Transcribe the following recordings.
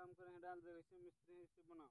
काम करेंगे डाल दे ऐसे मिस्त्री हैं बनाओ।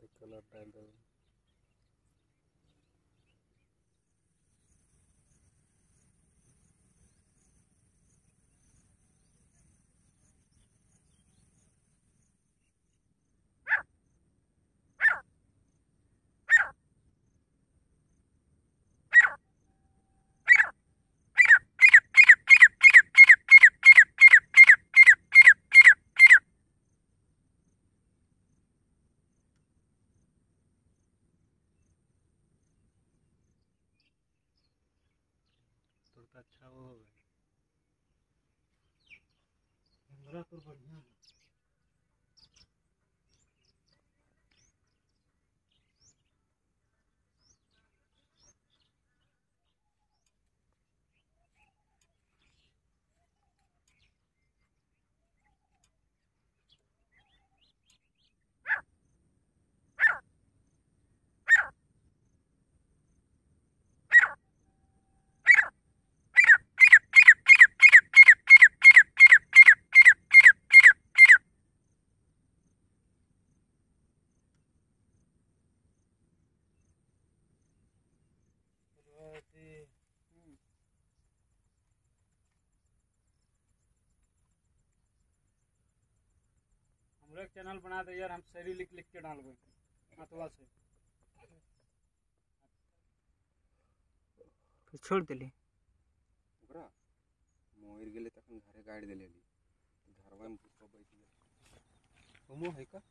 बाद कलर डाल दो अच्छा वो हो गया। तो बढ़िया है। हमरो चैनल बना दे यार हम शायरी लिख लिख के डालबे। मतवा से। फिर छोड़ दिली। ओकरा? मोर गेले तखन घरे गाड़ी देले ली घरवा में बैठ गेल। तुमो है का?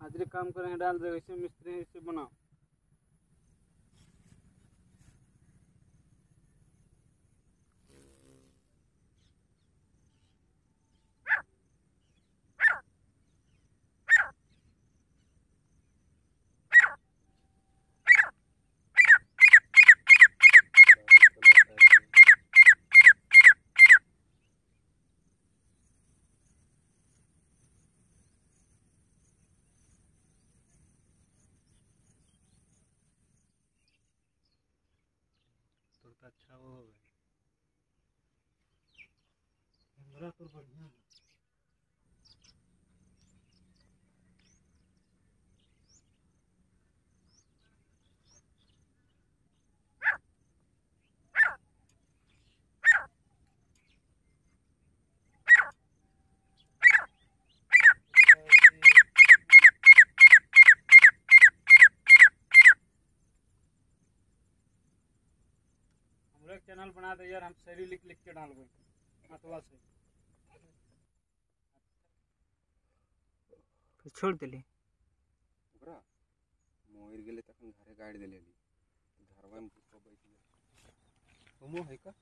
हाजिरी काम करेंगे डाल दे ऐसे मिस्त्री ऐसे बनाओ बाद कलर डाल दो तुरंत अच्छा वो हो तो बढ़िया है चैनल बना दे यार हम शायरी लिख लिख के डालबे मतवा से। फिर छोड़ दिली। ओकरा? मोर गेले तखन घरे गाड़ी दिले घरवा में बैठ गेल तुमो है का?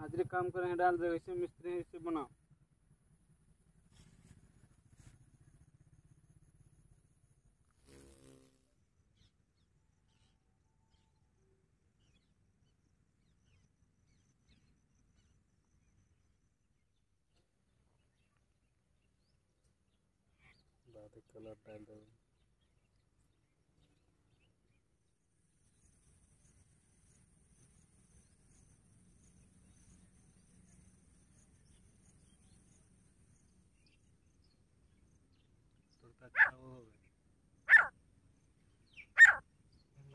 हाजिरी काम करें डाल दे वैसे मिस्त्री ऐसे बनाओ। कलर डाल दे। तो अच्छा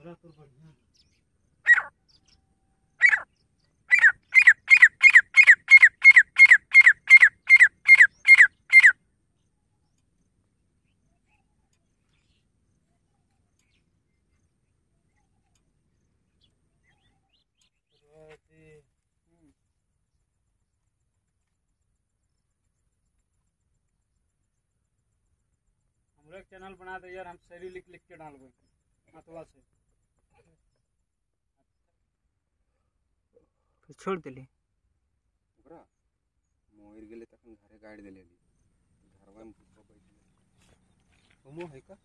वो हो गया एक चैनल बना दे यार हम शायरी लिख लिख के डालबे मतवा से। फिर छोड़ दिले। ओकरा? मोर गेले तखन घरे गाड़ी दिले घरवा में भूसवा बैठ गेल तुमो है का?